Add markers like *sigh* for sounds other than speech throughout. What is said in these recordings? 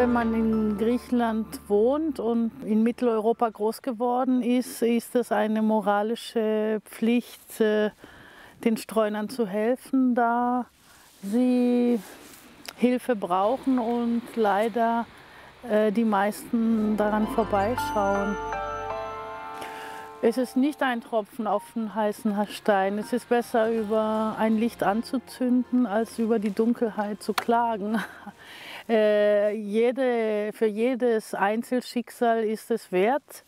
Wenn man in Griechenland wohnt und in Mitteleuropa groß geworden ist, ist es eine moralische Pflicht, äh, den Streunern zu helfen, da sie Hilfe brauchen und leider äh, die meisten daran vorbeischauen. Es ist nicht ein Tropfen auf den heißen Stein. Es ist besser, über ein Licht anzuzünden, als über die Dunkelheit zu klagen. *laughs* Äh, jede, für jedes Einzelschicksal ist es wert,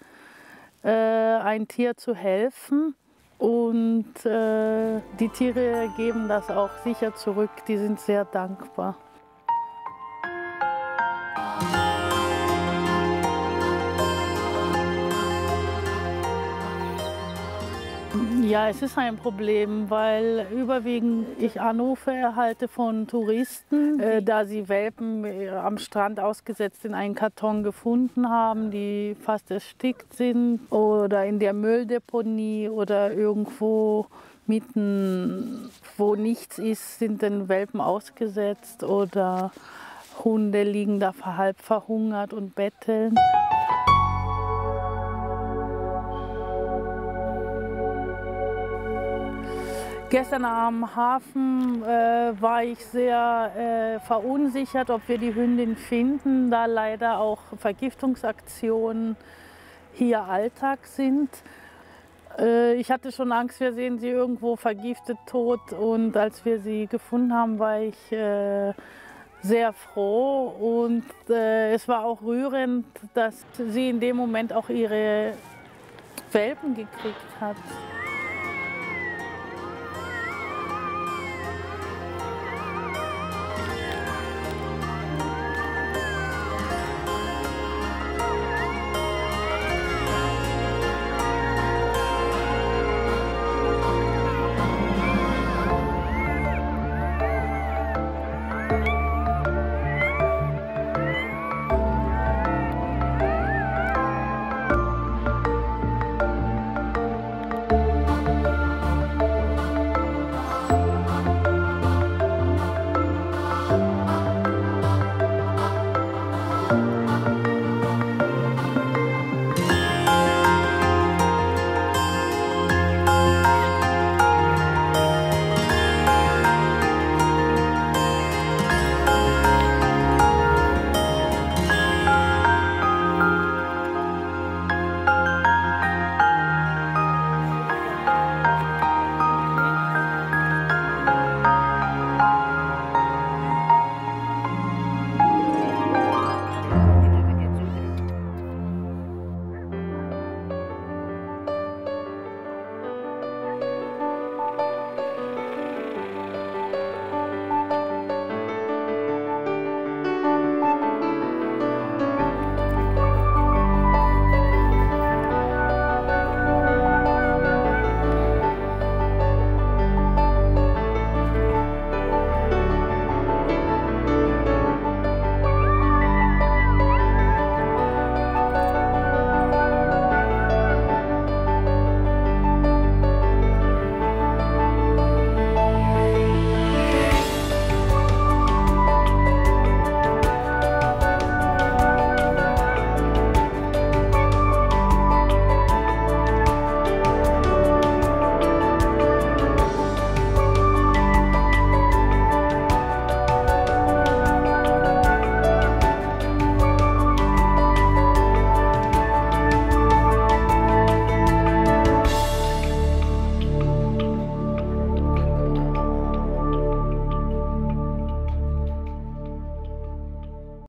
äh, ein Tier zu helfen. Und äh, die Tiere geben das auch sicher zurück. Die sind sehr dankbar. Ja, es ist ein Problem, weil überwiegend ich Anrufe erhalte von Touristen, äh, da sie Welpen äh, am Strand ausgesetzt in einen Karton gefunden haben, die fast erstickt sind oder in der Mülldeponie oder irgendwo mitten, wo nichts ist, sind den Welpen ausgesetzt oder Hunde liegen da halb verhungert und betteln. Gestern am Hafen äh, war ich sehr äh, verunsichert, ob wir die Hündin finden, da leider auch Vergiftungsaktionen hier Alltag sind. Äh, ich hatte schon Angst, wir sehen sie irgendwo vergiftet tot und als wir sie gefunden haben, war ich äh, sehr froh und äh, es war auch rührend, dass sie in dem Moment auch ihre Welpen gekriegt hat.